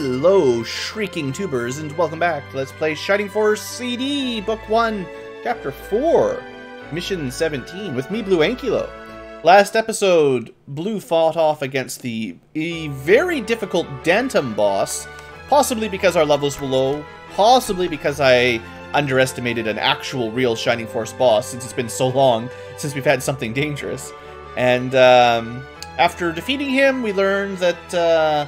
Hello, shrieking tubers, and welcome back. Let's play Shining Force CD, Book 1, Chapter 4, Mission 17, with me, Blue Ankylo. Last episode, Blue fought off against the a very difficult Dentum boss, possibly because our levels were low, possibly because I underestimated an actual real Shining Force boss since it's been so long since we've had something dangerous. And um, after defeating him, we learned that uh,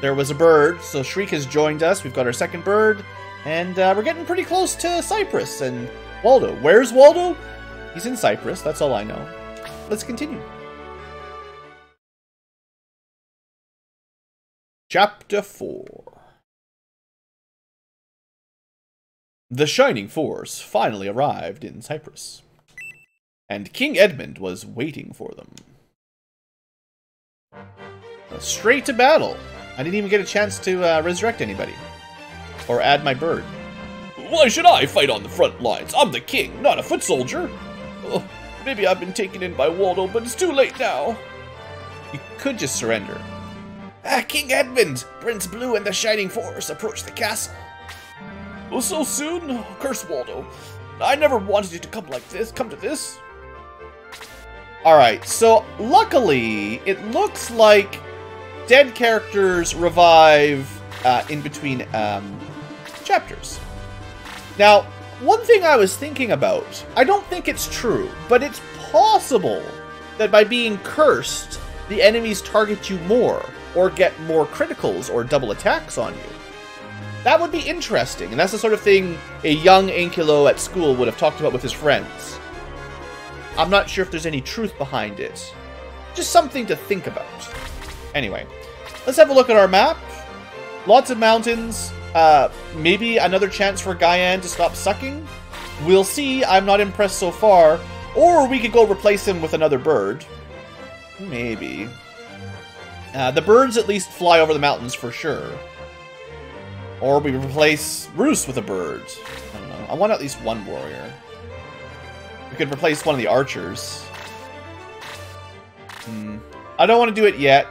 there was a bird, so Shriek has joined us. We've got our second bird, and uh, we're getting pretty close to Cyprus. And Waldo, where's Waldo? He's in Cyprus, that's all I know. Let's continue. Chapter 4 The Shining Force finally arrived in Cyprus, and King Edmund was waiting for them. Straight to battle. I didn't even get a chance to uh, resurrect anybody. Or add my bird. Why should I fight on the front lines? I'm the king, not a foot soldier. Oh, maybe I've been taken in by Waldo, but it's too late now. You could just surrender. Ah, king Edmund! Prince Blue and the Shining Force approach the castle. Oh, so soon? Curse Waldo. I never wanted you to come like this, come to this. Alright, so luckily, it looks like dead characters revive uh, in between um, chapters. Now, one thing I was thinking about, I don't think it's true, but it's possible that by being cursed, the enemies target you more, or get more criticals or double attacks on you. That would be interesting, and that's the sort of thing a young Ankylo at school would have talked about with his friends. I'm not sure if there's any truth behind it. Just something to think about. Anyway, let's have a look at our map. Lots of mountains. Uh, maybe another chance for Gaian to stop sucking. We'll see. I'm not impressed so far. Or we could go replace him with another bird. Maybe. Uh, the birds at least fly over the mountains for sure. Or we replace Roos with a bird. I don't know. I want at least one warrior. We could replace one of the archers. Hmm. I don't want to do it yet.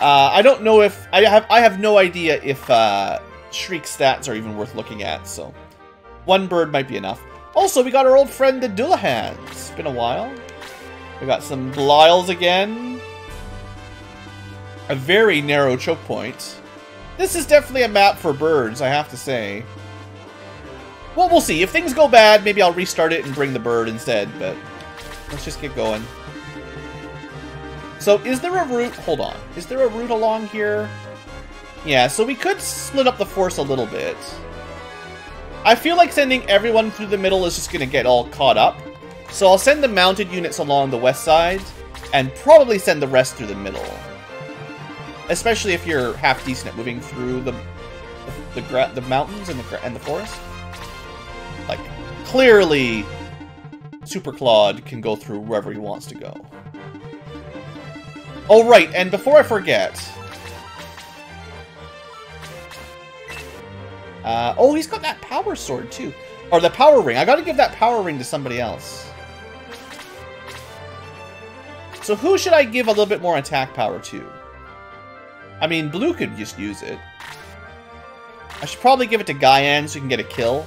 Uh, I don't know if I have. I have no idea if uh, Shriek stats are even worth looking at. So, one bird might be enough. Also, we got our old friend the Dullahan. It's been a while. We got some Belials again. A very narrow choke point. This is definitely a map for birds, I have to say. Well, we'll see. If things go bad, maybe I'll restart it and bring the bird instead, but let's just get going. So, is there a route? Hold on. Is there a route along here? Yeah, so we could split up the force a little bit. I feel like sending everyone through the middle is just going to get all caught up. So I'll send the mounted units along the west side, and probably send the rest through the middle. Especially if you're half decent at moving through the the, the, the mountains and the and the forest. Like, clearly, Super Claude can go through wherever he wants to go. Oh, right, and before I forget... Uh, oh, he's got that power sword, too. Or the power ring. I gotta give that power ring to somebody else. So who should I give a little bit more attack power to? I mean, Blue could just use it. I should probably give it to Gaian so he can get a kill.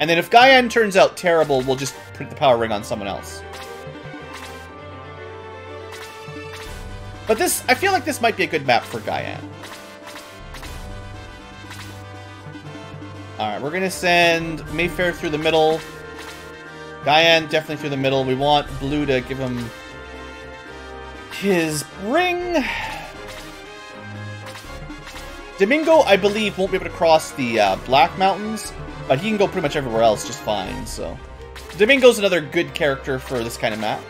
And then if Gaian turns out terrible, we'll just put the power ring on someone else. But this, I feel like this might be a good map for Gaian. Alright, we're gonna send Mayfair through the middle. Gaian definitely through the middle. We want Blue to give him his ring. Domingo, I believe, won't be able to cross the uh, Black Mountains, but he can go pretty much everywhere else just fine, so... Domingo's another good character for this kind of map.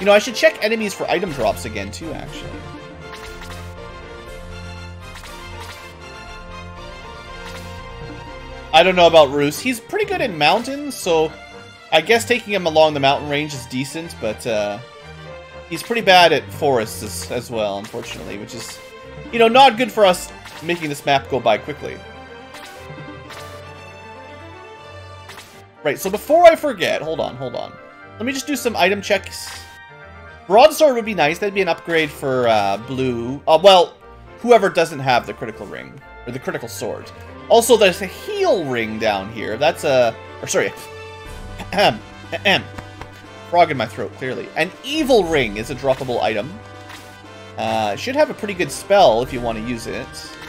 You know, I should check enemies for item drops again, too, actually. I don't know about Roos. He's pretty good in mountains, so I guess taking him along the mountain range is decent, but uh, he's pretty bad at forests as, as well, unfortunately, which is, you know, not good for us making this map go by quickly. Right, so before I forget, hold on, hold on. Let me just do some item checks. Broadsword would be nice. That'd be an upgrade for uh, blue. Uh, well, whoever doesn't have the critical ring. Or the critical sword. Also, there's a heal ring down here. That's a... Or sorry. Ahem. Ahem. Frog in my throat, clearly. An evil ring is a droppable item. Uh, should have a pretty good spell if you want to use it.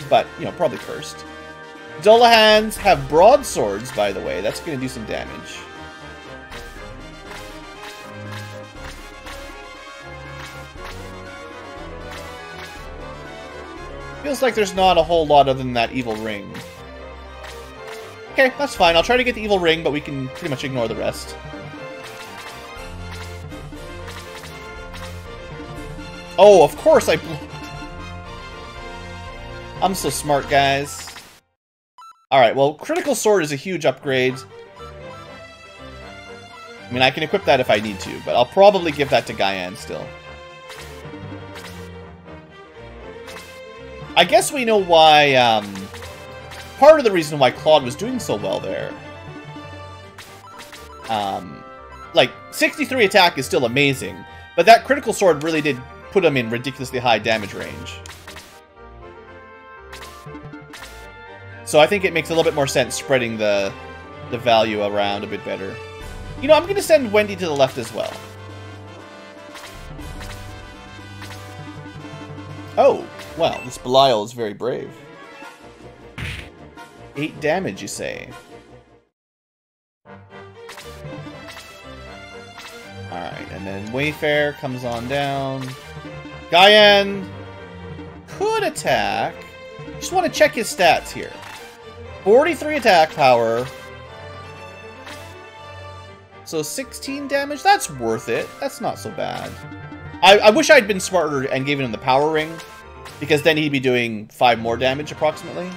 But, you know, probably cursed. Dullahans have broadswords, by the way. That's going to do some damage. Feels like there's not a whole lot other than that evil ring. Okay, that's fine. I'll try to get the evil ring, but we can pretty much ignore the rest. Oh, of course I... I'm so smart, guys. Alright, well, Critical Sword is a huge upgrade. I mean, I can equip that if I need to, but I'll probably give that to Gaian still. I guess we know why, um, part of the reason why Claude was doing so well there. Um, like, 63 attack is still amazing, but that critical sword really did put him in ridiculously high damage range. So I think it makes a little bit more sense spreading the, the value around a bit better. You know, I'm going to send Wendy to the left as well. Oh, well, this Belial is very brave. Eight damage, you say? Alright, and then Mayfair comes on down. Gaian could attack. Just want to check his stats here. 43 attack power. So 16 damage? That's worth it. That's not so bad. I, I wish I'd been smarter and given him the power ring. Because then he'd be doing 5 more damage approximately.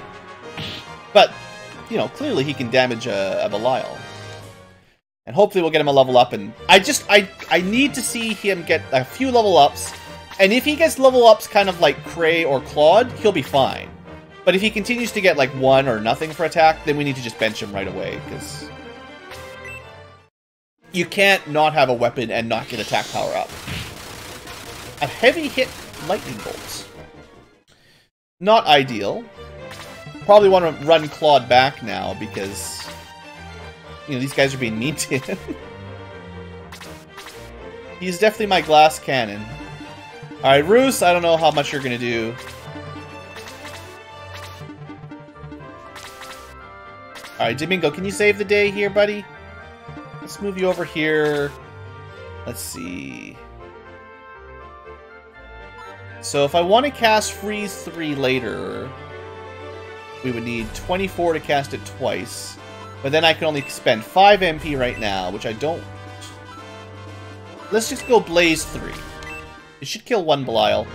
But, you know, clearly he can damage a, a Belial. And hopefully we'll get him a level up. And I just, I, I need to see him get a few level ups. And if he gets level ups kind of like Cray or Claude, he'll be fine. But if he continues to get like one or nothing for attack, then we need to just bench him right away. Because you can't not have a weapon and not get attack power up. A heavy hit lightning bolts. Not ideal. Probably want to run Claude back now because, you know, these guys are being mean to him. He's definitely my glass cannon. Alright, Roos, I don't know how much you're going to do. Alright, Domingo, can you save the day here, buddy? Let's move you over here. Let's see. So if I want to cast Freeze 3 later, we would need 24 to cast it twice. But then I can only spend 5 MP right now, which I don't... Let's just go Blaze 3. It should kill one Belial.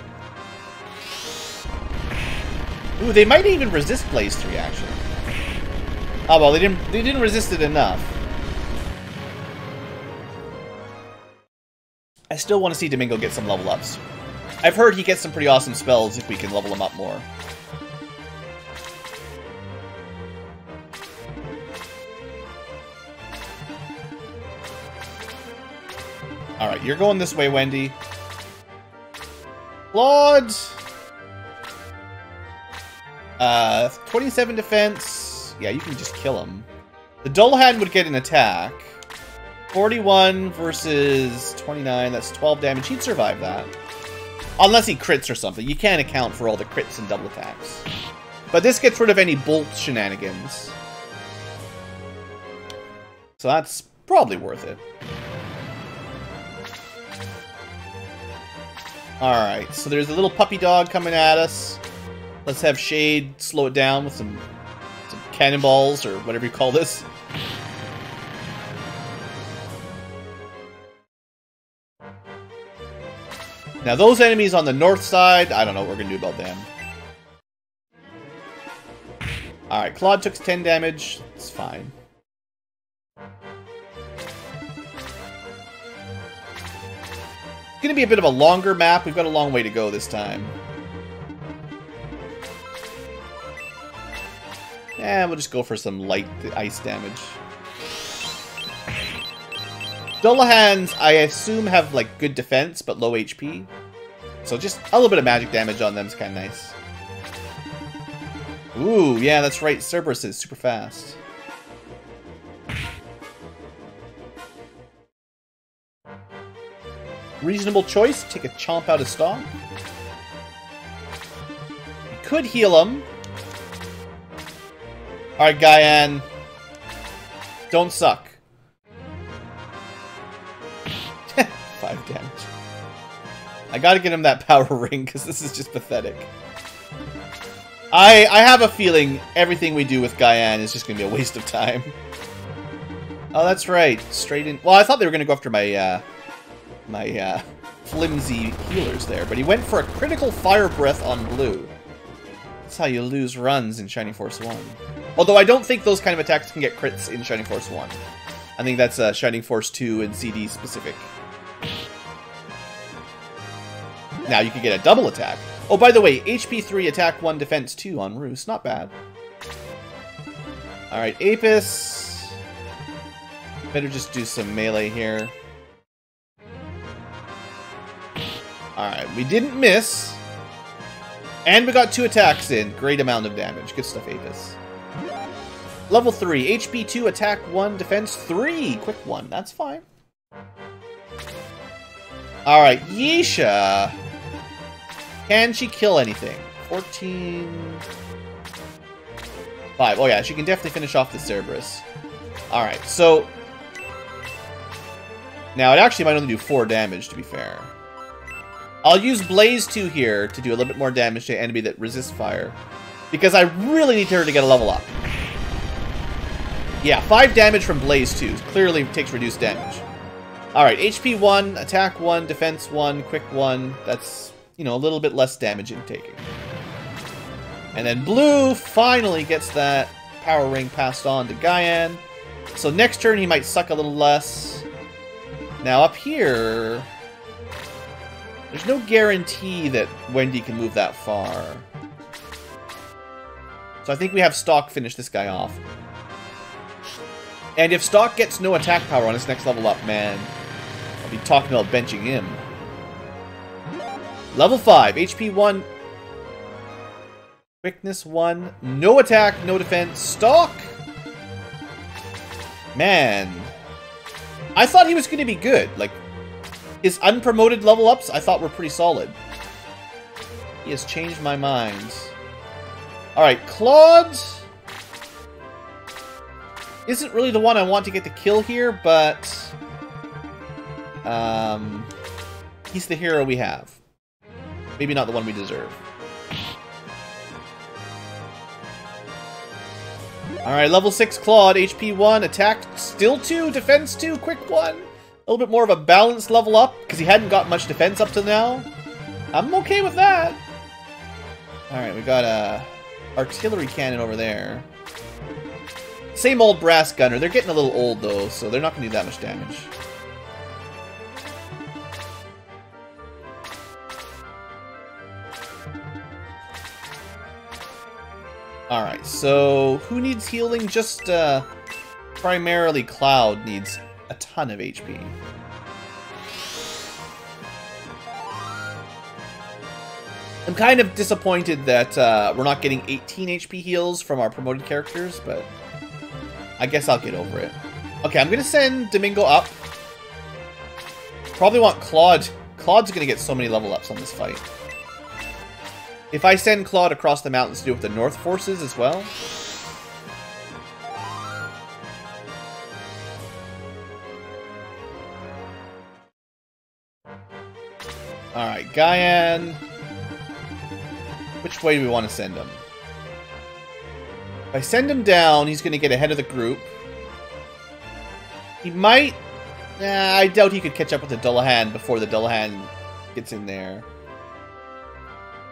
Ooh, they might even resist Blaze 3, actually. Oh, well, they didn't, they didn't resist it enough. I still want to see Domingo get some level ups. I've heard he gets some pretty awesome spells if we can level him up more. Alright, you're going this way, Wendy. Claude! Uh, 27 defense. Yeah, you can just kill him. The Dullahan would get an attack. 41 versus 29, that's 12 damage. He'd survive that. Unless he crits or something. You can't account for all the crits and double attacks. But this gets rid of any bolt shenanigans. So that's probably worth it. Alright, so there's a little puppy dog coming at us. Let's have Shade slow it down with some, some cannonballs or whatever you call this. Now those enemies on the north side, I don't know what we're going to do about them. Alright, Claude took 10 damage. It's fine. It's going to be a bit of a longer map. We've got a long way to go this time. Yeah, we'll just go for some light ice damage. Dullahans, I assume, have like good defense but low HP. So just a little bit of magic damage on them is kind of nice. Ooh, yeah, that's right. Cerberus is super fast. Reasonable choice. Take a chomp out of stock. Could heal him. Alright, Gaian. Don't suck. I gotta get him that power ring, because this is just pathetic. I I have a feeling everything we do with Gaian is just gonna be a waste of time. Oh, that's right. Straight in... Well, I thought they were gonna go after my, uh... My, uh... Flimsy healers there, but he went for a critical fire breath on blue. That's how you lose runs in Shining Force 1. Although I don't think those kind of attacks can get crits in Shining Force 1. I think that's uh, Shining Force 2 and CD specific. Now you can get a double attack. Oh, by the way, HP 3, attack 1, defense 2 on Roos. Not bad. Alright, Apis. Better just do some melee here. Alright, we didn't miss. And we got two attacks in. Great amount of damage. Good stuff, Apis. Level 3, HP 2, attack 1, defense 3. Quick 1, that's fine. Alright, Yeesha. Can she kill anything? 14... 5. Oh yeah, she can definitely finish off the Cerberus. Alright, so... Now, it actually might only do 4 damage, to be fair. I'll use Blaze 2 here to do a little bit more damage to an enemy that resists fire. Because I really need her to get a level up. Yeah, 5 damage from Blaze 2. Clearly takes reduced damage. Alright, HP 1, attack 1, defense 1, quick 1. That's, you know, a little bit less damage in taking. And then Blue finally gets that power ring passed on to Gaian. So next turn he might suck a little less. Now up here... There's no guarantee that Wendy can move that far. So I think we have Stock finish this guy off. And if Stock gets no attack power on his next level up, man, I'll be talking about benching him. Level 5, HP 1, quickness 1, no attack, no defense, Stalk! Man, I thought he was going to be good. Like, his unpromoted level ups I thought were pretty solid. He has changed my mind. Alright, Claude isn't really the one I want to get the kill here, but um, he's the hero we have. Maybe not the one we deserve. Alright, level 6 Claude, HP 1, attack still 2, defense 2, quick 1. A little bit more of a balanced level up, because he hadn't got much defense up to now. I'm okay with that. Alright, we got a artillery cannon over there. Same old brass gunner. They're getting a little old, though, so they're not going to do that much damage. Alright, so who needs healing? Just uh, primarily Claude needs a ton of HP. I'm kind of disappointed that uh, we're not getting 18 HP heals from our promoted characters, but I guess I'll get over it. Okay, I'm going to send Domingo up. Probably want Claude. Claude's going to get so many level ups on this fight. If I send Claude across the mountains to deal with the North forces as well... Alright, Gaian. Which way do we want to send him? If I send him down, he's going to get ahead of the group. He might... Nah, I doubt he could catch up with the Dullahan before the Dullahan gets in there.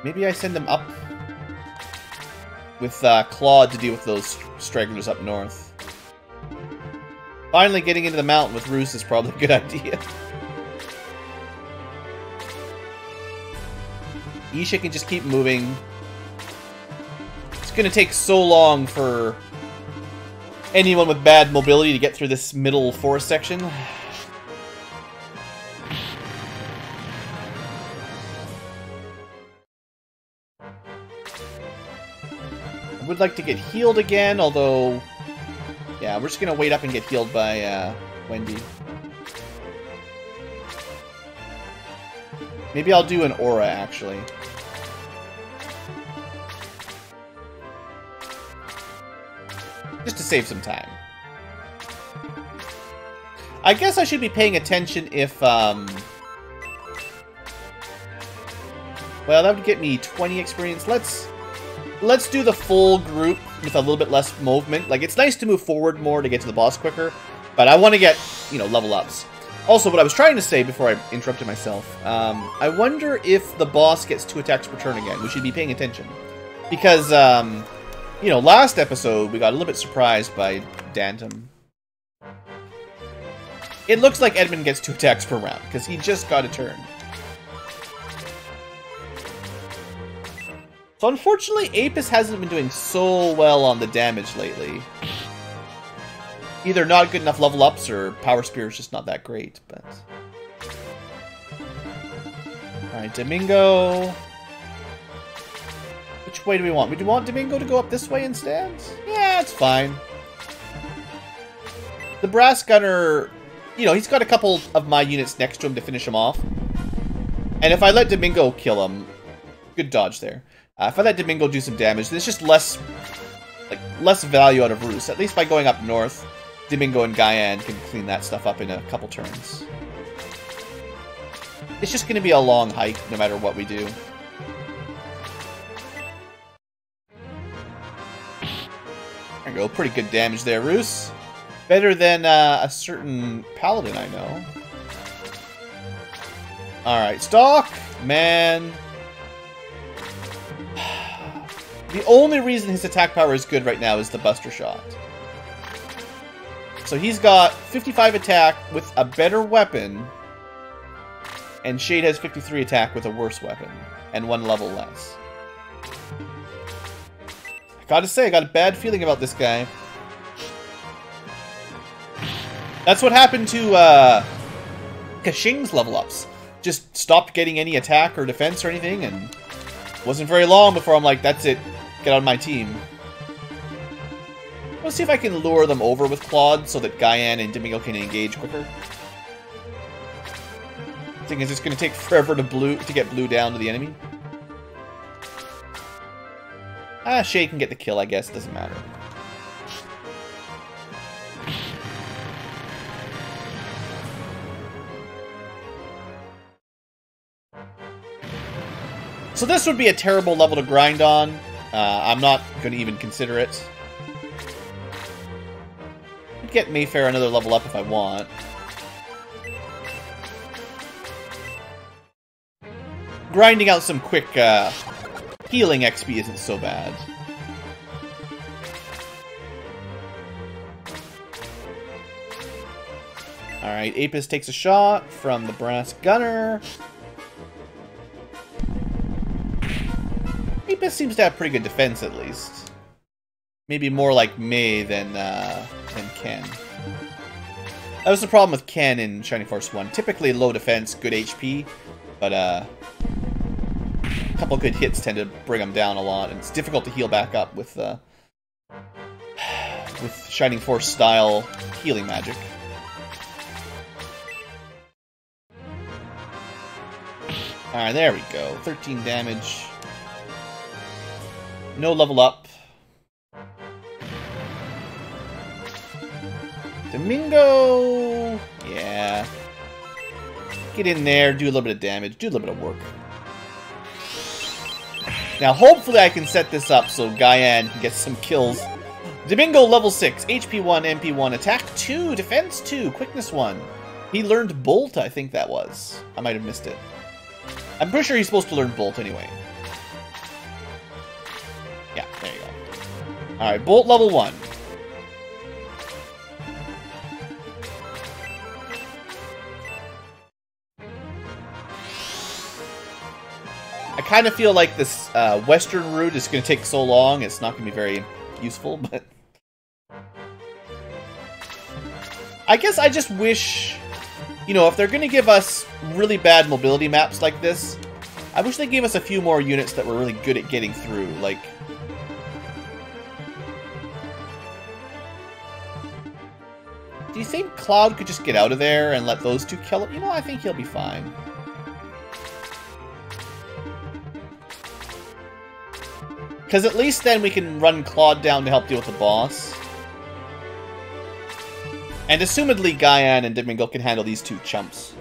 Maybe I send them up with uh, Claude to deal with those stragglers up north. Finally getting into the mountain with Roos is probably a good idea. Isha can just keep moving. It's gonna take so long for anyone with bad mobility to get through this middle forest section. Would like to get healed again, although... Yeah, we're just gonna wait up and get healed by uh, Wendy. Maybe I'll do an aura, actually. Just to save some time. I guess I should be paying attention if, um... Well, that would get me 20 experience. Let's let's do the full group with a little bit less movement. Like, it's nice to move forward more to get to the boss quicker, but I want to get, you know, level ups. Also, what I was trying to say before I interrupted myself, um, I wonder if the boss gets two attacks per turn again. We should be paying attention. Because, um, you know, last episode, we got a little bit surprised by Dantum. It looks like Edmund gets two attacks per round, because he just got a turn. So unfortunately, Apis hasn't been doing so well on the damage lately. Either not good enough level ups or Power Spear is just not that great, but... Alright, Domingo... Which way do we want? We Do want Domingo to go up this way instead? Yeah, it's fine. The Brass Gunner, you know, he's got a couple of my units next to him to finish him off. And if I let Domingo kill him, good dodge there. Uh, if I let Domingo do some damage, there's just less, like, less value out of Roos. At least by going up north, Domingo and Gaian can clean that stuff up in a couple turns. It's just going to be a long hike, no matter what we do. There you go, pretty good damage there, Roos. Better than uh, a certain paladin I know. Alright, Stalk, man, the only reason his attack power is good right now is the Buster Shot. So he's got 55 attack with a better weapon, and Shade has 53 attack with a worse weapon, and one level less. I gotta say, I got a bad feeling about this guy. That's what happened to uh, Keqing's level ups. Just stopped getting any attack or defense or anything, and wasn't very long before I'm like, that's it, Get on my team. Let's see if I can lure them over with Claude so that Gaian and Domingo can engage quicker. Thing is, it's going to take forever to blue to get blue down to the enemy. Ah, Shay can get the kill, I guess. Doesn't matter. So this would be a terrible level to grind on. Uh, I'm not going to even consider it. I'd get Mayfair another level up if I want. Grinding out some quick uh, healing XP isn't so bad. Alright, Apis takes a shot from the Brass Gunner. Apis seems to have pretty good defense, at least. Maybe more like Mae than, uh, than Ken. That was the problem with Ken in Shining Force 1. Typically low defense, good HP, but uh, a couple good hits tend to bring him down a lot, and it's difficult to heal back up with, uh, with Shining Force style healing magic. Alright, there we go. 13 damage. No level up. Domingo! Yeah. Get in there, do a little bit of damage, do a little bit of work. Now, hopefully I can set this up so Gaian can get some kills. Domingo, level 6, HP 1, MP 1, attack 2, defense 2, quickness 1. He learned Bolt, I think that was. I might have missed it. I'm pretty sure he's supposed to learn Bolt anyway. Alright, Bolt level 1. I kind of feel like this uh, western route is going to take so long, it's not going to be very useful, but... I guess I just wish, you know, if they're going to give us really bad mobility maps like this, I wish they gave us a few more units that were really good at getting through, like you think Claude could just get out of there and let those two kill him? You know, I think he'll be fine. Because at least then we can run Claude down to help deal with the boss. And assumedly Gaian and Domingo can handle these two chumps.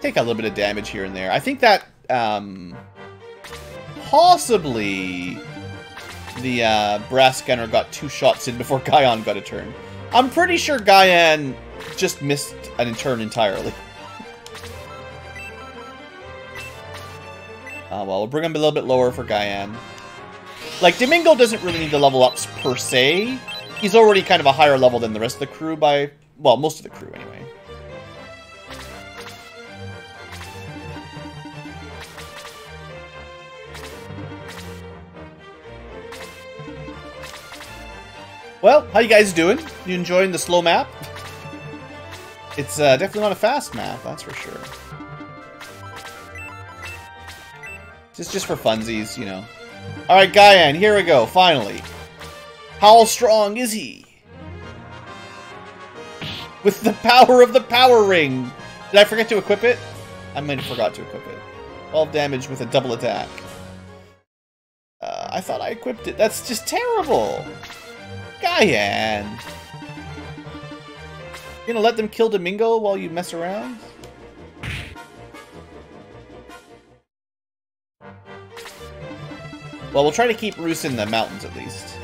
Take a little bit of damage here and there. I think that, um, possibly the uh, Brass Gunner got two shots in before Gaian got a turn. I'm pretty sure Gaian just missed an turn entirely. Uh, well, we'll bring him a little bit lower for Gaian. Like, Domingo doesn't really need the level ups per se. He's already kind of a higher level than the rest of the crew by... Well, most of the crew, anyway. Well, how you guys doing? You enjoying the slow map? It's uh, definitely not a fast map, that's for sure. Just, just for funsies, you know. Alright, Gaian, here we go, finally. How strong is he? With the power of the power ring! Did I forget to equip it? I might have forgot to equip it. 12 damage with a double attack. Uh, I thought I equipped it. That's just terrible! Gaian! You gonna let them kill Domingo while you mess around? Well, we'll try to keep Roos in the mountains at least.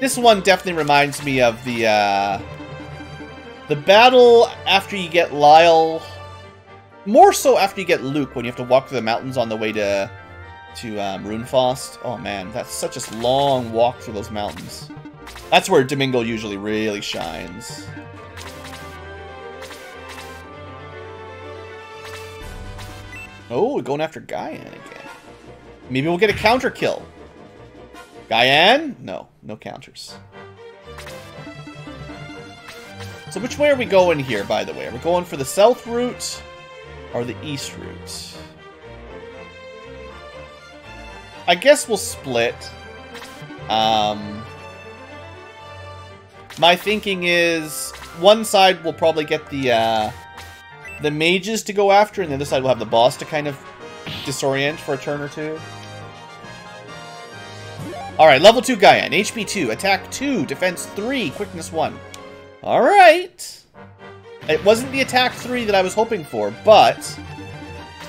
This one definitely reminds me of the, uh, the battle after you get Lyle. More so after you get Luke, when you have to walk through the mountains on the way to, to um. Oh man, that's such a long walk through those mountains. That's where Domingo usually really shines. Oh, we're going after Gaian again. Maybe we'll get a counter kill. Gaian? No, no counters. So which way are we going here, by the way? Are we going for the south route or the east route? I guess we'll split. Um, my thinking is one side will probably get the uh, the mages to go after, and the other side will have the boss to kind of disorient for a turn or two. Alright, level 2 Gaian, HP 2, attack 2, defense 3, quickness 1. Alright. It wasn't the attack 3 that I was hoping for, but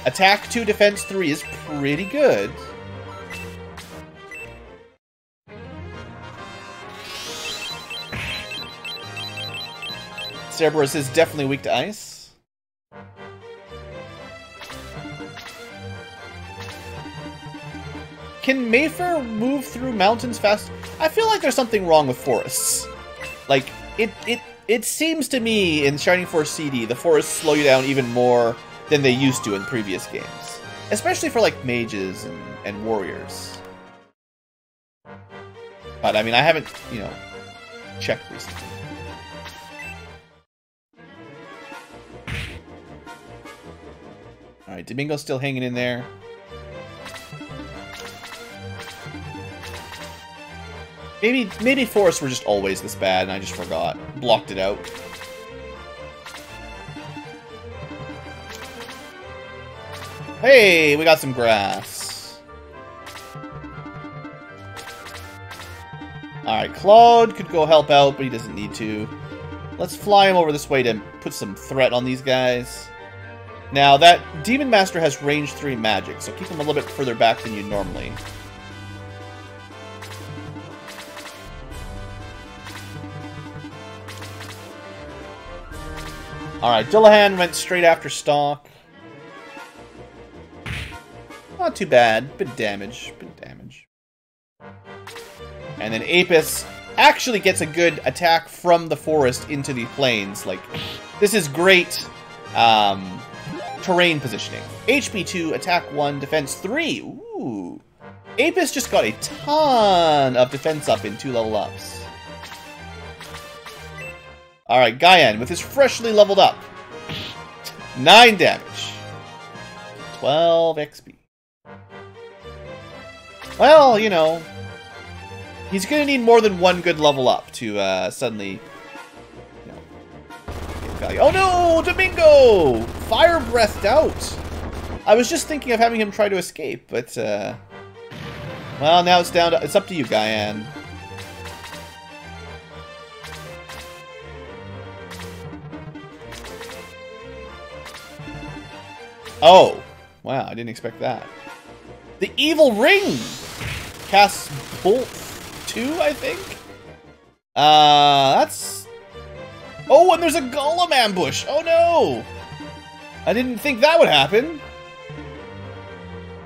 attack 2, defense 3 is pretty good. Cerberus is definitely weak to ice. Can Mayfair move through mountains fast? I feel like there's something wrong with forests. Like, it, it, it seems to me in Shining Force CD, the forests slow you down even more than they used to in previous games. Especially for, like, mages and, and warriors. But, I mean, I haven't, you know, checked recently. Alright, Domingo's still hanging in there. Maybe maybe forests were just always this bad and I just forgot. Blocked it out. Hey, we got some grass. Alright, Claude could go help out, but he doesn't need to. Let's fly him over this way to put some threat on these guys. Now, that Demon Master has range 3 magic, so keep him a little bit further back than you normally. Alright, Dullahan went straight after Stalk. Not too bad. Bit damage. Bit damage. And then Apis actually gets a good attack from the forest into the plains. Like, this is great um, terrain positioning. HP 2, attack 1, defense 3. Ooh. Apis just got a ton of defense up in two level ups. Alright, Gaian with his freshly leveled up. 9 damage. 12 XP. Well, you know, he's going to need more than one good level up to uh, suddenly, Oh no, Domingo! Fire breathed out. I was just thinking of having him try to escape, but uh, well, now it's down. To, it's up to you, Gaian. Oh, wow! I didn't expect that. The evil ring casts bolt two, I think. Uh, that's. Oh, and there's a golem ambush. Oh no! I didn't think that would happen.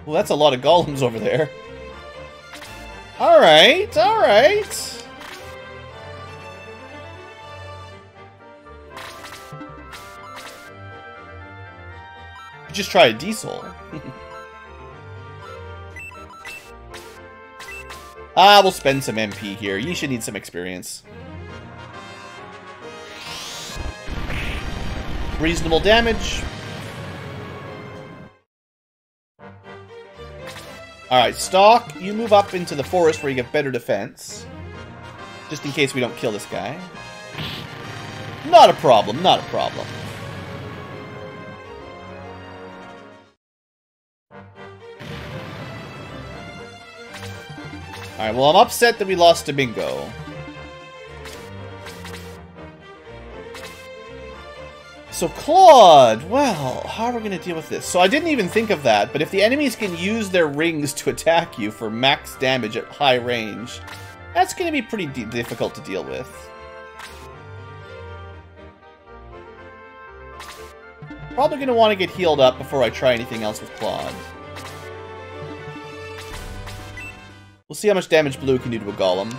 Well, that's a lot of golems over there. Alright, alright. Just try a Desoul. ah, we'll spend some MP here. You should need some experience. Reasonable damage. Alright, Stalk, you move up into the forest where you get better defense. Just in case we don't kill this guy. Not a problem, not a problem. Alright, well I'm upset that we lost to So Claude, well, how are we going to deal with this? So I didn't even think of that, but if the enemies can use their rings to attack you for max damage at high range, that's going to be pretty difficult to deal with. Probably going to want to get healed up before I try anything else with Claude. We'll see how much damage Blue can do to a Golem.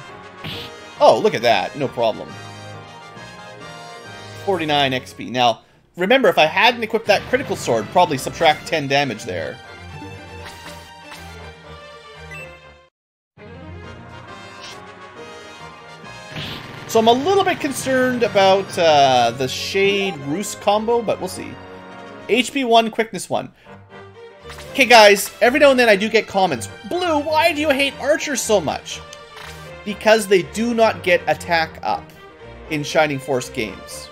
Oh, look at that. No problem. 49 XP. Now, Remember, if I hadn't equipped that critical sword, probably subtract 10 damage there. So I'm a little bit concerned about uh, the Shade Roost combo, but we'll see. HP 1, Quickness 1. Okay, guys, every now and then I do get comments. Blue, why do you hate archers so much? Because they do not get attack up in Shining Force games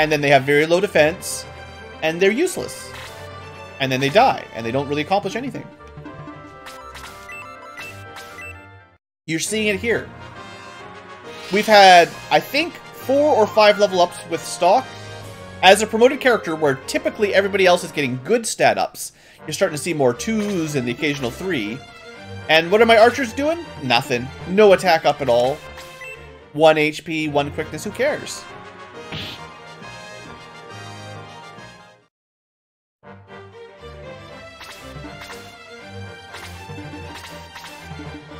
and then they have very low defense, and they're useless. And then they die, and they don't really accomplish anything. You're seeing it here. We've had, I think, four or five level ups with stock. As a promoted character, where typically everybody else is getting good stat ups, you're starting to see more twos and the occasional three. And what are my archers doing? Nothing. No attack up at all. One HP, one quickness, who cares?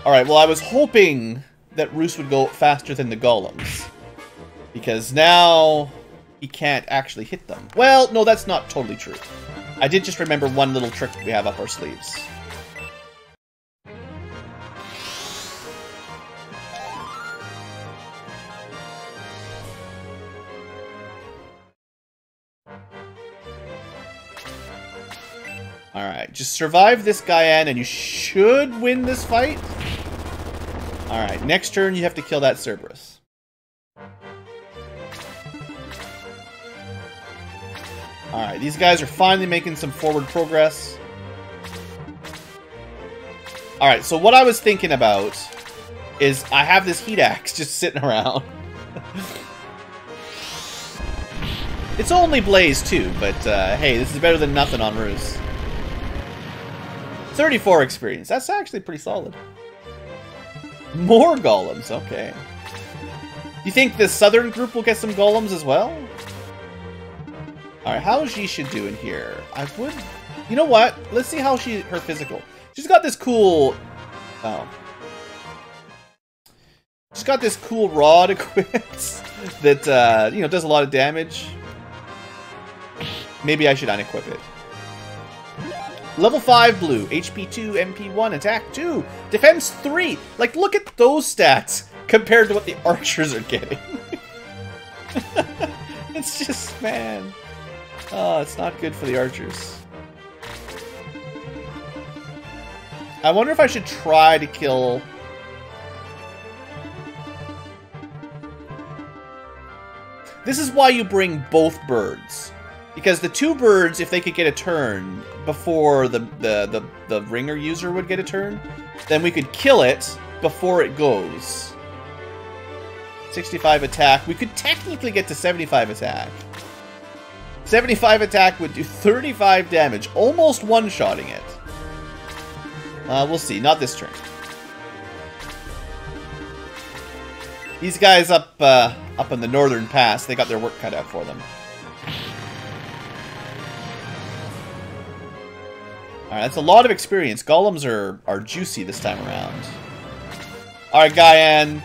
Alright, well I was hoping that Roos would go faster than the golems. Because now he can't actually hit them. Well, no, that's not totally true. I did just remember one little trick we have up our sleeves. Alright, just survive this Gaian and you should win this fight. Alright, next turn you have to kill that Cerberus. Alright, these guys are finally making some forward progress. Alright, so what I was thinking about is I have this heat axe just sitting around. it's only Blaze 2, but uh, hey, this is better than nothing on Roos. 34 experience. That's actually pretty solid. More golems, okay. You think the southern group will get some golems as well? Alright, how's Xisha doing here? I would... You know what? Let's see how she her physical. She's got this cool... Oh. She's got this cool rod equipped that, uh, you know, does a lot of damage. Maybe I should unequip it. Level 5 blue, HP 2, MP 1, attack 2, defense 3. Like, look at those stats compared to what the archers are getting. it's just, man. Oh, it's not good for the archers. I wonder if I should try to kill... This is why you bring both birds. Because the two birds, if they could get a turn before the, the, the, the ringer user would get a turn, then we could kill it before it goes. 65 attack. We could technically get to 75 attack. 75 attack would do 35 damage, almost one-shotting it. Uh, we'll see. Not this turn. These guys up uh, up in the northern pass, they got their work cut out for them. Alright, that's a lot of experience. Golems are, are juicy this time around. Alright, Gaian.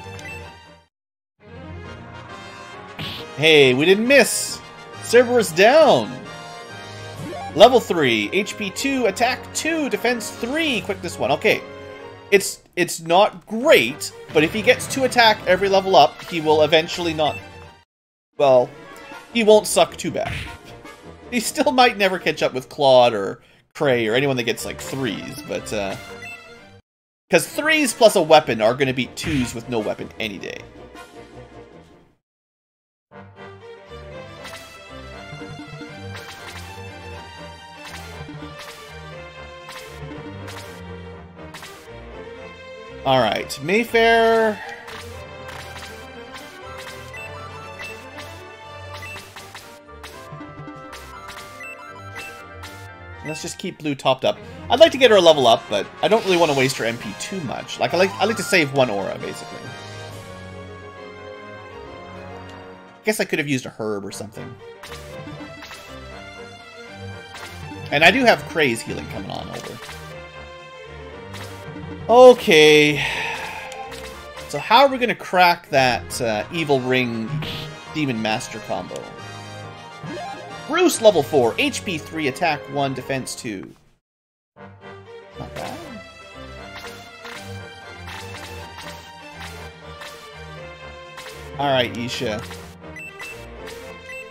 Hey, we didn't miss! Cerberus down! Level 3, HP 2, attack 2, defense 3, quickness 1. Okay, it's it's not great, but if he gets to attack every level up, he will eventually not... Well, he won't suck too bad. He still might never catch up with Claude or Cray or anyone that gets like 3s, but... uh Because 3s plus a weapon are to beat 2s with no weapon any day. Alright, Mayfair... Let's just keep Blue topped up. I'd like to get her a level up, but I don't really want to waste her MP too much. Like, I like, I like to save one aura, basically. guess I could have used a herb or something. And I do have Cray's healing coming on over. Okay. So how are we going to crack that uh, Evil Ring Demon Master combo? Bruce, level 4, HP 3, attack 1, defense 2. Not bad. Alright, Isha.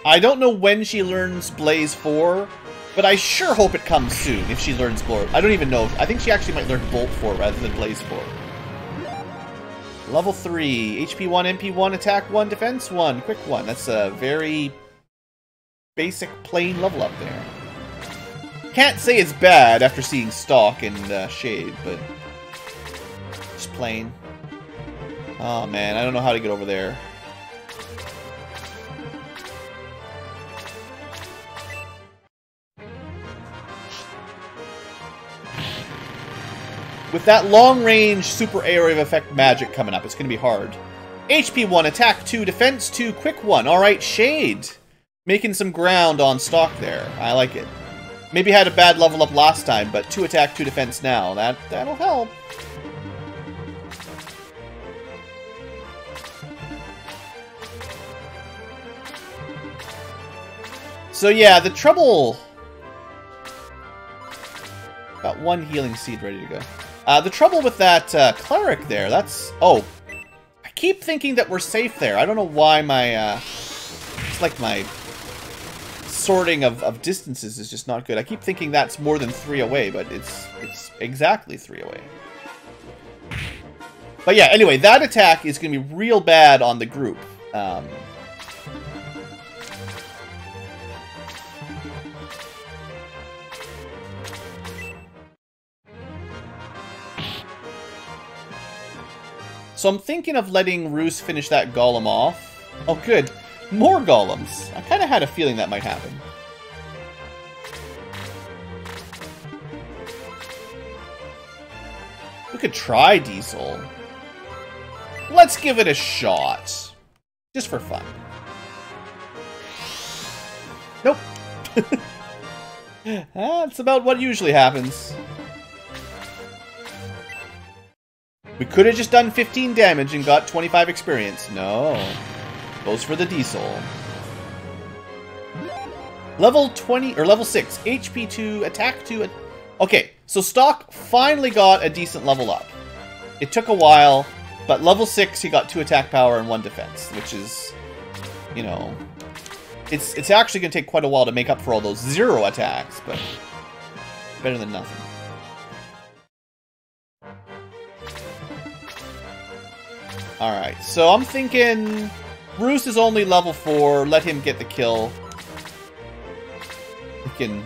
I don't know when she learns Blaze 4, but I sure hope it comes soon if she learns Bolt. I don't even know. I think she actually might learn Bolt 4 rather than Blaze 4. Level 3. HP 1, MP 1, Attack 1, Defense 1. Quick 1. That's a very basic, plain level up there. Can't say it's bad after seeing Stalk and uh, Shade, but... Just plain. Oh man, I don't know how to get over there. With that long-range super area of effect magic coming up, it's going to be hard. HP 1, attack 2, defense 2, quick 1. Alright, Shade. Making some ground on stock there. I like it. Maybe had a bad level up last time, but 2 attack, 2 defense now. That, that'll help. So yeah, the trouble... Got one healing seed ready to go. Uh, the trouble with that uh, cleric there, that's... Oh, I keep thinking that we're safe there. I don't know why my... Uh, it's like my sorting of, of distances is just not good. I keep thinking that's more than three away, but it's it's exactly three away. But yeah, anyway, that attack is going to be real bad on the group. Um, So I'm thinking of letting Roos finish that golem off. Oh, good. More golems. I kind of had a feeling that might happen. We could try Desoul. Let's give it a shot. Just for fun. Nope. That's about what usually happens. We could have just done 15 damage and got 25 experience. No. Goes for the Desoul. Level 20, or level 6, HP 2, attack 2. Okay, so Stock finally got a decent level up. It took a while, but level 6, he got 2 attack power and 1 defense, which is, you know... It's, it's actually going to take quite a while to make up for all those zero attacks, but better than nothing. Alright, so I'm thinking Roos is only level 4, let him get the kill. Freaking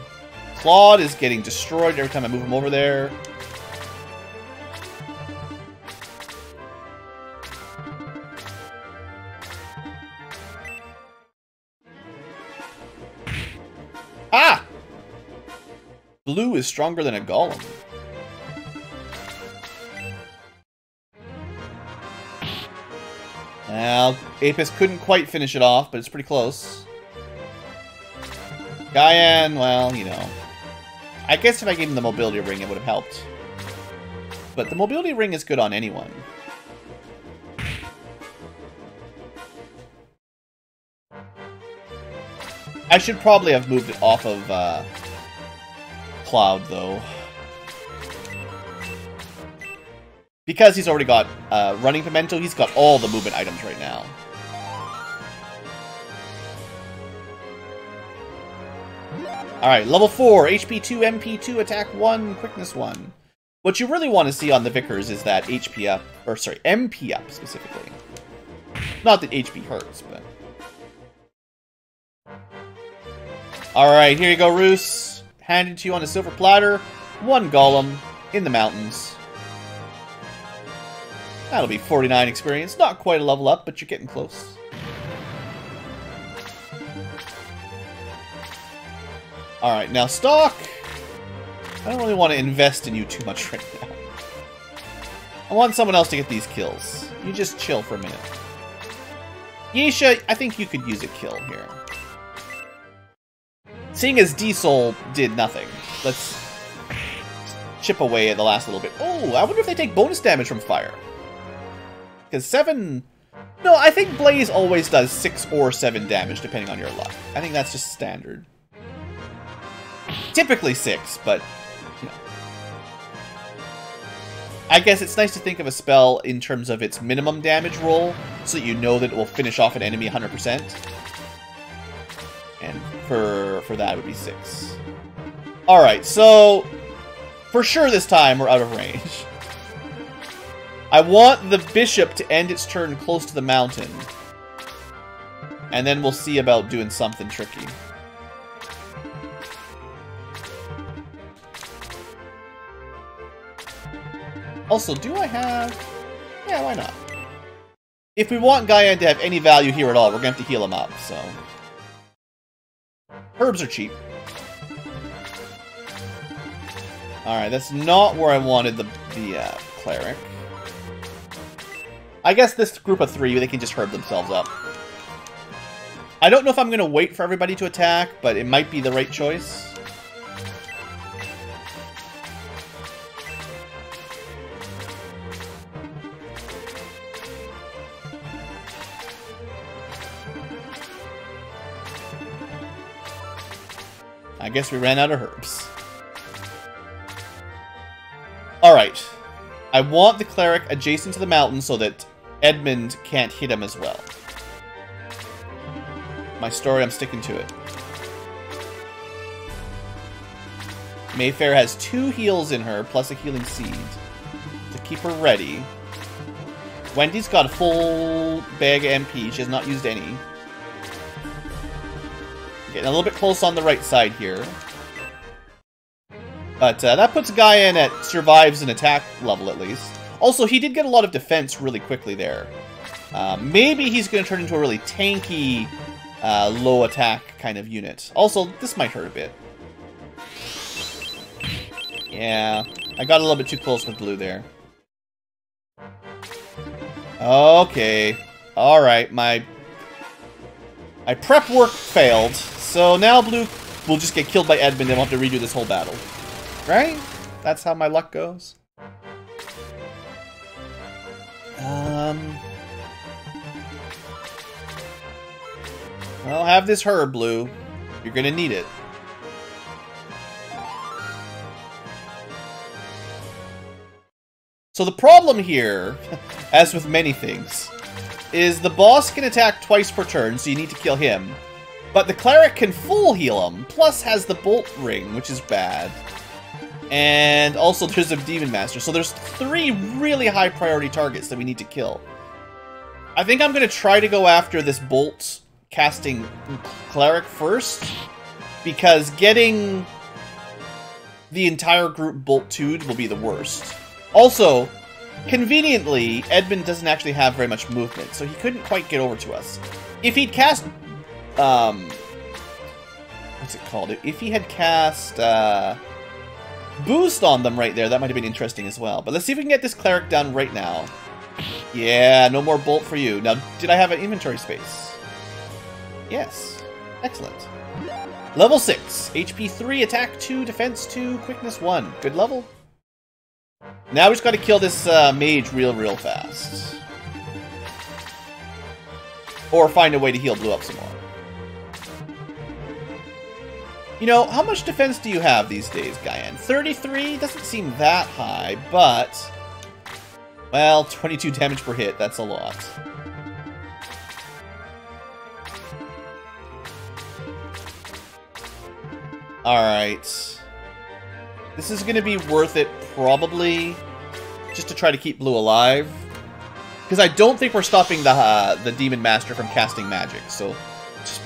Claude is getting destroyed every time I move him over there. Ah! Blue is stronger than a golem. Well, Apis couldn't quite finish it off, but it's pretty close. Gaian, well, you know. I guess if I gave him the mobility ring, it would have helped. But the mobility ring is good on anyone. I should probably have moved it off of uh, Claude, though. Because he's already got uh, Running Pimento, he's got all the movement items right now. Alright, level 4, HP 2, MP 2, Attack 1, Quickness 1. What you really want to see on the Vickers is that HP up, or sorry, MP up specifically. Not that HP hurts, but... Alright, here you go, Roos. Handed to you on a silver platter. One golem in the mountains. That'll be 49 experience. Not quite a level up, but you're getting close. Alright, now stock! I don't really want to invest in you too much right now. I want someone else to get these kills. You just chill for a minute. Yisha, I think you could use a kill here. Seeing as Desoul did nothing, let's chip away at the last little bit. Oh, I wonder if they take bonus damage from fire. Because 7... No, I think Blaze always does 6 or 7 damage, depending on your luck. I think that's just standard. Typically 6, but... You know. I guess it's nice to think of a spell in terms of its minimum damage roll, so that you know that it will finish off an enemy 100%. And for, for that, it would be 6. Alright, so... For sure this time, we're out of range. I want the bishop to end its turn close to the mountain. And then we'll see about doing something tricky. Also, do I have... Yeah, why not? If we want Gaian to have any value here at all, we're going to have to heal him up, so... Herbs are cheap. Alright, that's not where I wanted the, the uh, cleric. I guess this group of three, they can just herb themselves up. I don't know if I'm going to wait for everybody to attack, but it might be the right choice. I guess we ran out of herbs. Alright. I want the cleric adjacent to the mountain so that Edmund can't hit him as well. My story, I'm sticking to it. Mayfair has two heals in her, plus a healing seed. To keep her ready. Wendy's got a full bag of MP. She has not used any. Getting a little bit close on the right side here. But uh, that puts a guy in at survives an attack level at least. Also, he did get a lot of defense really quickly there. Uh, maybe he's going to turn into a really tanky, uh, low attack kind of unit. Also, this might hurt a bit. Yeah, I got a little bit too close with blue there. Okay. Alright, my... My prep work failed. So now blue will just get killed by Edmund and we'll have to redo this whole battle. Right? That's how my luck goes. Um... I'll have this herb, Blue. You're gonna need it. So the problem here, as with many things, is the boss can attack twice per turn, so you need to kill him. But the cleric can full heal him, plus has the bolt ring, which is bad. And also there's a demon master, so there's three really high priority targets that we need to kill. I think I'm going to try to go after this bolt casting cleric first, because getting the entire group bolt 2 will be the worst. Also, conveniently, Edmund doesn't actually have very much movement, so he couldn't quite get over to us. If he'd cast, um, what's it called? If he had cast, uh, boost on them right there, that might have been interesting as well. But let's see if we can get this cleric done right now. Yeah, no more bolt for you. Now, did I have an inventory space? Yes. Excellent. Level 6. HP 3, attack 2, defense 2, quickness 1. Good level. Now we just gotta kill this uh, mage real, real fast. Or find a way to heal Blue up some more. You know, how much defense do you have these days, Gaian? 33? Doesn't seem that high, but... Well, 22 damage per hit, that's a lot. Alright. This is going to be worth it, probably, just to try to keep Blue alive. Because I don't think we're stopping the, uh, the Demon Master from casting magic, so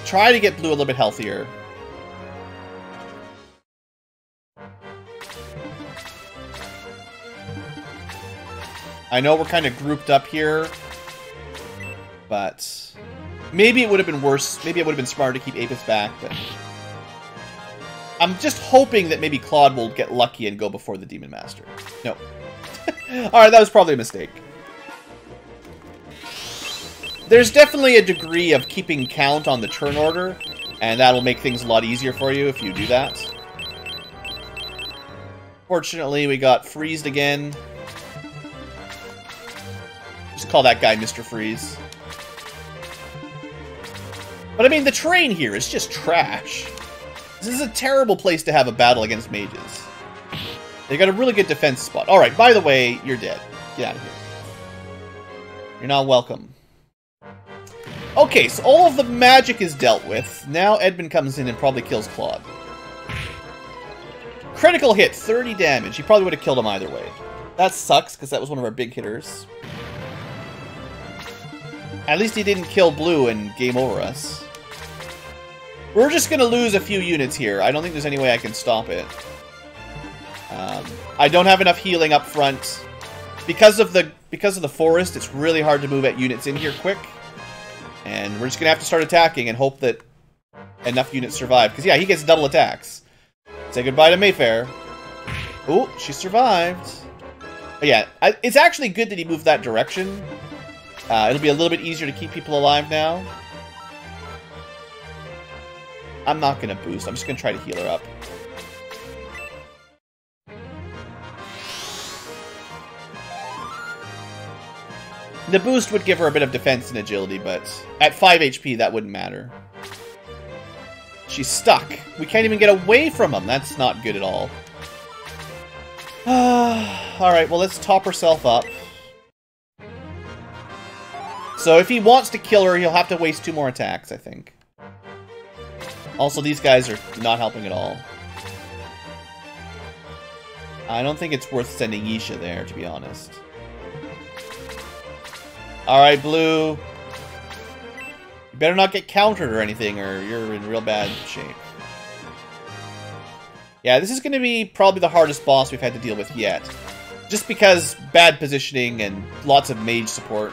try to get Blue a little bit healthier. I know we're kind of grouped up here, but maybe it would have been worse. Maybe it would have been smarter to keep Apis back, but I'm just hoping that maybe Claude will get lucky and go before the Demon Master. No. Alright, that was probably a mistake. There's definitely a degree of keeping count on the turn order, and that'll make things a lot easier for you if you do that. Fortunately, we got freezed again. Call that guy Mr. Freeze. But I mean, the terrain here is just trash. This is a terrible place to have a battle against mages. They got a really good defense spot. Alright, by the way, you're dead. Get out of here. You're not welcome. Okay, so all of the magic is dealt with. Now Edmund comes in and probably kills Claude. Critical hit, 30 damage. He probably would have killed him either way. That sucks, because that was one of our big hitters. At least he didn't kill Blue and game over us. We're just going to lose a few units here. I don't think there's any way I can stop it. Um, I don't have enough healing up front. Because of the because of the forest, it's really hard to move at units in here quick. And we're just going to have to start attacking and hope that enough units survive. Because, yeah, he gets double attacks. Say goodbye to Mayfair. Oh, she survived. But yeah, I, it's actually good that he moved that direction. Uh, it'll be a little bit easier to keep people alive now. I'm not going to boost. I'm just going to try to heal her up. The boost would give her a bit of defense and agility, but at 5 HP, that wouldn't matter. She's stuck. We can't even get away from him. That's not good at all. Alright, well, let's top herself up. So if he wants to kill her, he'll have to waste two more attacks, I think. Also, these guys are not helping at all. I don't think it's worth sending Yisha there, to be honest. Alright, Blue. You better not get countered or anything, or you're in real bad shape. Yeah, this is going to be probably the hardest boss we've had to deal with yet. Just because bad positioning and lots of mage support.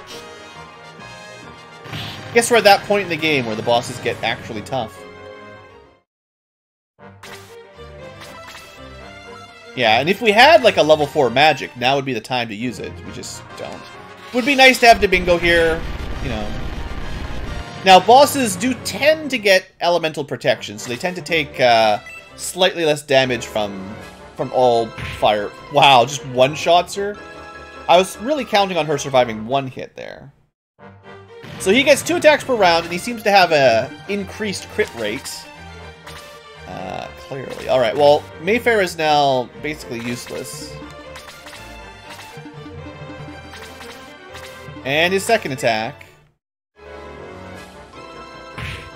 I guess we're at that point in the game where the bosses get actually tough. Yeah, and if we had like a level 4 magic, now would be the time to use it. We just don't. Would be nice to have the bingo here, you know. Now, bosses do tend to get elemental protection, so they tend to take uh, slightly less damage from from all fire. Wow, just one shots her? I was really counting on her surviving one hit there. So he gets two attacks per round, and he seems to have a increased crit rate. Uh, clearly. Alright, well, Mayfair is now basically useless. And his second attack.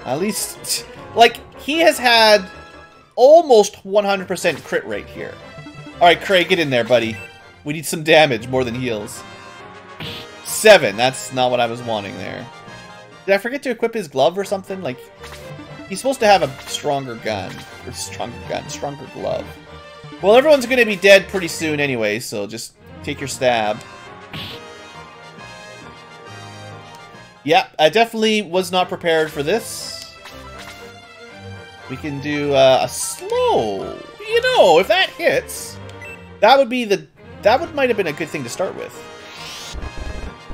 At least, like, he has had almost 100% crit rate here. Alright, Craig, get in there, buddy. We need some damage more than heals. Seven. That's not what I was wanting there. Did I forget to equip his glove or something? Like, he's supposed to have a stronger gun. Or stronger gun, stronger glove. Well, everyone's going to be dead pretty soon anyway, so just take your stab. Yeah, I definitely was not prepared for this. We can do uh, a slow. You know, if that hits, that would be the... That would might have been a good thing to start with.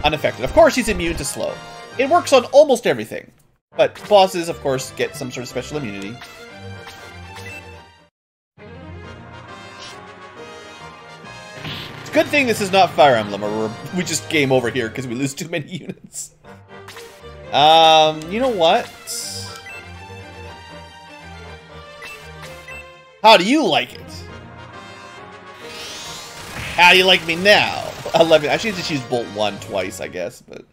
Unaffected. Of course, he's immune to slow. It works on almost everything. But bosses, of course, get some sort of special immunity. It's a good thing this is not Fire Emblem, or we just game over here because we lose too many units. Um, you know what? How do you like it? How do you like me now? 11. I should just use Bolt 1 twice, I guess, but...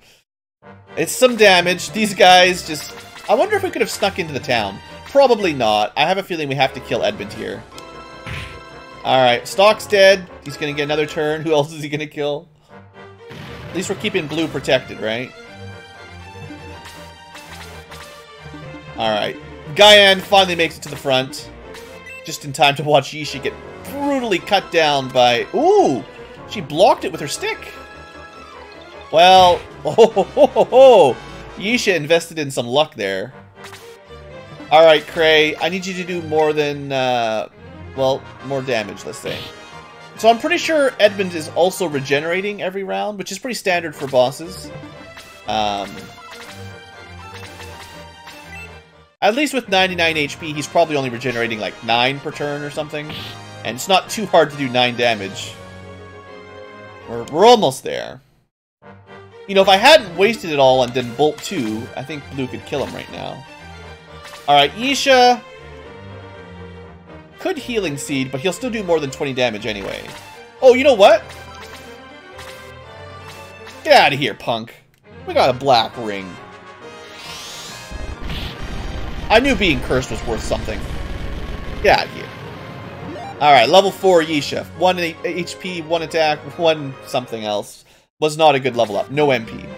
It's some damage. These guys just... I wonder if we could have snuck into the town. Probably not. I have a feeling we have to kill Edmund here. Alright, Stock's dead. He's gonna get another turn. Who else is he gonna kill? At least we're keeping Blue protected, right? Alright. Gaian finally makes it to the front. Just in time to watch Yisha get brutally cut down by... Ooh! She blocked it with her stick. Well, oh, ho, ho, ho, ho. Yisha invested in some luck there. Alright, Cray, I need you to do more than, uh, well, more damage, let's say. So I'm pretty sure Edmund is also regenerating every round, which is pretty standard for bosses. Um, at least with 99 HP, he's probably only regenerating like 9 per turn or something. And it's not too hard to do 9 damage. We're, we're almost there. You know, if I hadn't wasted it all and then Bolt 2, I think Blue could kill him right now. Alright, Yisha could Healing Seed, but he'll still do more than 20 damage anyway. Oh, you know what? Get out of here, punk. We got a black ring. I knew being cursed was worth something. Get out of here. Alright, level 4 Yisha. 1 HP, 1 attack, 1 something else. Was not a good level up. No MP.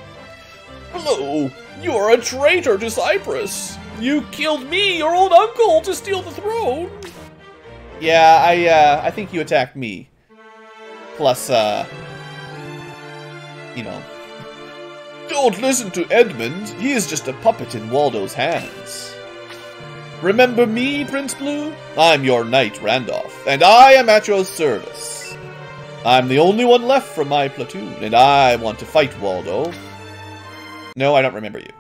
Blue, You're a traitor to Cypress! You killed me, your old uncle, to steal the throne! Yeah, I, uh, I think you attacked me. Plus, uh... You know. Don't listen to Edmund. He is just a puppet in Woldol's hands. Remember me, Prince Blue? I'm your knight, Randolph, and I am at your service. I'm the only one left from my platoon, and I want to fight Woldol. No, I don't remember you.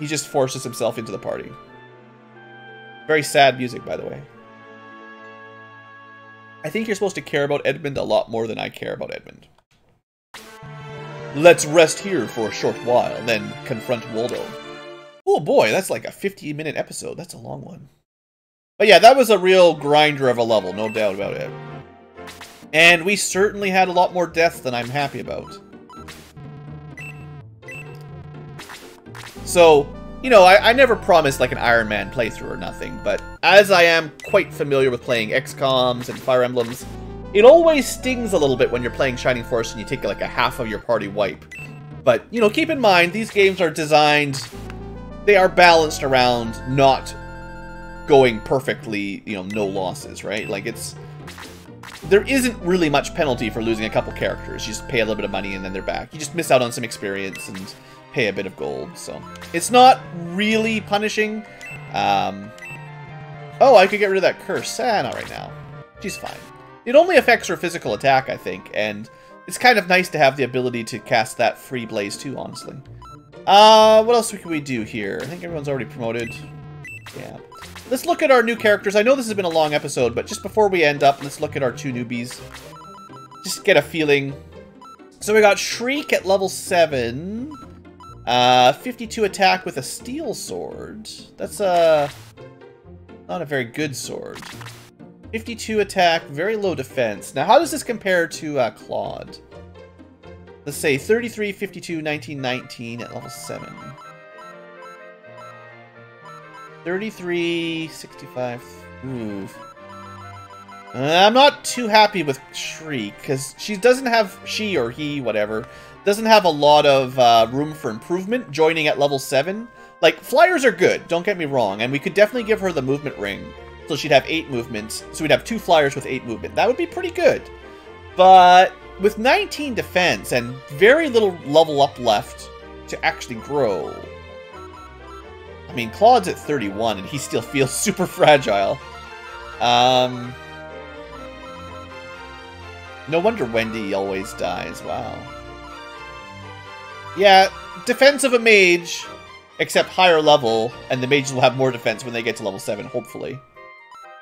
He just forces himself into the party. Very sad music, by the way. I think you're supposed to care about Edmund a lot more than I care about Edmund. Let's rest here for a short while, then confront Woldol. Oh boy, that's like a 50 minute episode. That's a long one. But yeah, that was a real grinder of a level, no doubt about it. And we certainly had a lot more deaths than I'm happy about. So, you know, I, I, never promised like an Iron Man playthrough or nothing, but as I am quite familiar with playing XCOMs and Fire Emblems, it always stings a little bit when you're playing Shining Force and you take like a half of your party wipe. But, you know, keep in mind, these games are designed they are balanced around not going perfectly, you know, no losses, right? Like it's there isn't really much penalty for losing a couple characters. You just pay a little bit of money and then they're back. You just miss out on some experience and pay a bit of gold. So it's not really punishing. Um, oh, I could get rid of that curse. Ah, not right now. She's fine. It only affects her physical attack, I think, and it's kind of nice to have the ability to cast that free blaze too, honestly. Uh, what else can we do here? I think everyone's already promoted. Yeah. Let's look at our new characters. I know this has been a long episode, but just before we end up, let's look at our two newbies. Just get a feeling. So we got Shriek at level 7. Uh, 52 attack with a steel sword. That's, uh, not a very good sword. 52 attack, very low defense. Now, how does this compare to uh, Claude? Let's say 33, 52, 19, 19 at level 7. 33, 65. Ooh. Uh, I'm not too happy with Shriek, because she doesn't have, she or he, whatever, doesn't have a lot of uh, room for improvement joining at level 7. Like, flyers are good, don't get me wrong, and we could definitely give her the movement ring, so she'd have 8 movements, so we'd have 2 flyers with 8 movement. That would be pretty good. But with 19 defense and very little level up left to actually grow... I mean, Claude's at 31, and he still feels super fragile. Um... No wonder Wendy always dies, wow. Yeah, defense of a mage, except higher level, and the mages will have more defense when they get to level 7, hopefully.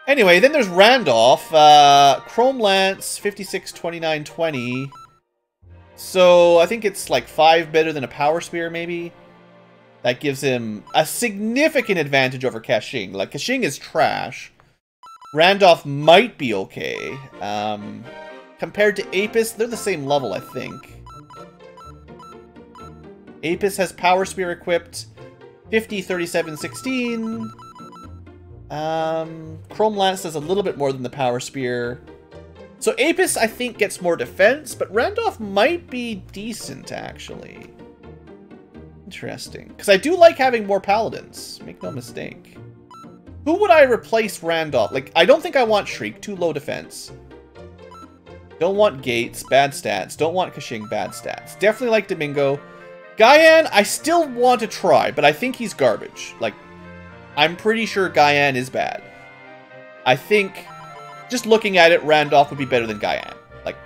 Anyway, then there's Randolph, uh, Chrome Lance, 56, 29, 20. So, I think it's like 5 better than a Power Spear, maybe? That gives him a significant advantage over Kashing. Like, Kashing is trash. Randolph might be okay. Um, Compared to Apis, they're the same level, I think. Apis has Power Spear equipped. 50, 37, 16. Um, Chrome Lance does a little bit more than the Power Spear. So Apis, I think, gets more defense, but Randolph might be decent, actually. Interesting. Because I do like having more Paladins. Make no mistake. Who would I replace Randolph? Like, I don't think I want Shriek. Too low defense. Don't want Gates, bad stats. Don't want Kashing, bad stats. Definitely like Domingo. Gaian, I still want to try, but I think he's garbage. Like, I'm pretty sure Gaian is bad. I think, just looking at it, Randolph would be better than Gaian. Like,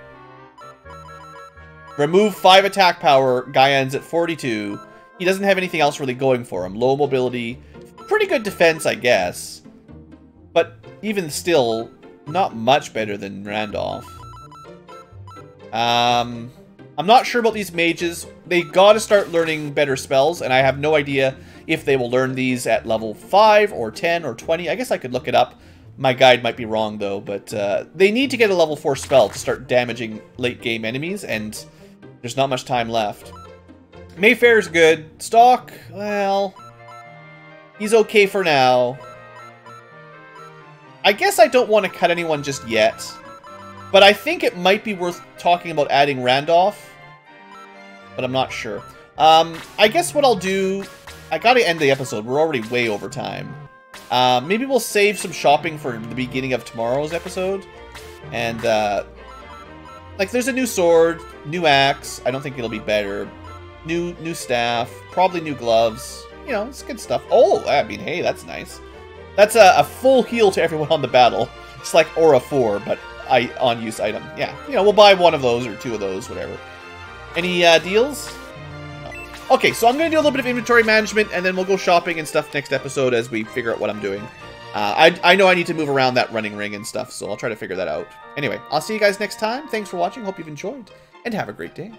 remove 5 attack power, Gaian's at 42. He doesn't have anything else really going for him. Low mobility, pretty good defense, I guess. But even still, not much better than Randolph. Um, I'm not sure about these mages. They gotta start learning better spells, and I have no idea if they will learn these at level 5 or 10 or 20. I guess I could look it up. My guide might be wrong, though, but uh, they need to get a level 4 spell to start damaging late-game enemies, and there's not much time left. Mayfair's good. Stock, well, he's okay for now. I guess I don't want to cut anyone just yet. But I think it might be worth talking about adding Randolph. But I'm not sure. Um, I guess what I'll do... I gotta end the episode. We're already way over time. Uh, maybe we'll save some shopping for the beginning of tomorrow's episode. And, uh... Like, there's a new sword, new axe. I don't think it'll be better. New new staff, probably new gloves. You know, it's good stuff. Oh, I mean, hey, that's nice. That's a, a full heal to everyone on the battle. It's like Aura 4, but I on use item. Yeah, you know, we'll buy one of those or two of those, whatever. Any uh, deals? Okay, so I'm going to do a little bit of inventory management, and then we'll go shopping and stuff next episode as we figure out what I'm doing. Uh, I, I know I need to move around that running ring and stuff, so I'll try to figure that out. Anyway, I'll see you guys next time. Thanks for watching. Hope you've enjoyed, and have a great day.